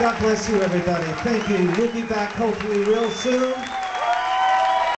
God bless you, everybody. Thank you. We'll be back hopefully real soon.